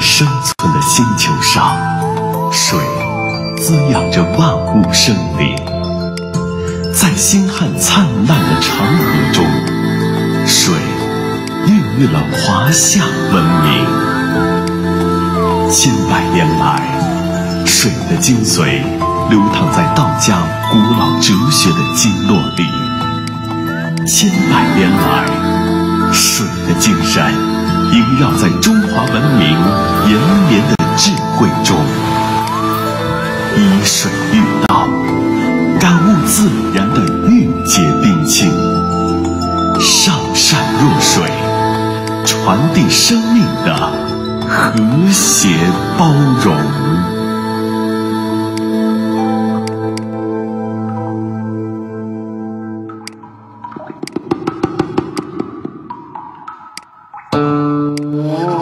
生存的星球上，水滋养着万物生灵。在星汉灿烂的长河中，水孕育了华夏文明。千百年来，水的精髓流淌在道家古老哲学的经络里。千百年来，水的精神萦绕在中华文明延绵的智慧中。以水御道，感悟自然的玉洁冰清；上善若水，传递生命的和谐包容。Oh.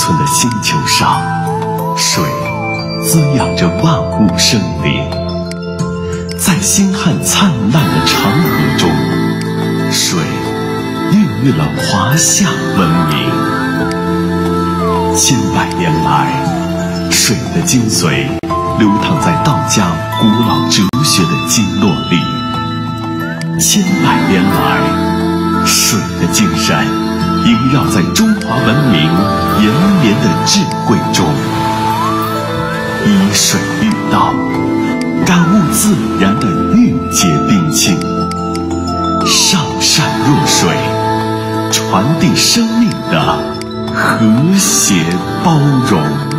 存的星球上，水滋养着万物生灵。在星汉灿烂的长河中，水孕育了华夏文明。千百年来，水的精髓流淌在道家古老哲学的经络里。千百年来，水的精神。萦绕在中华文明延绵的智慧中，以水遇道，感悟自然的蕴结冰清，上善若水，传递生命的和谐包容。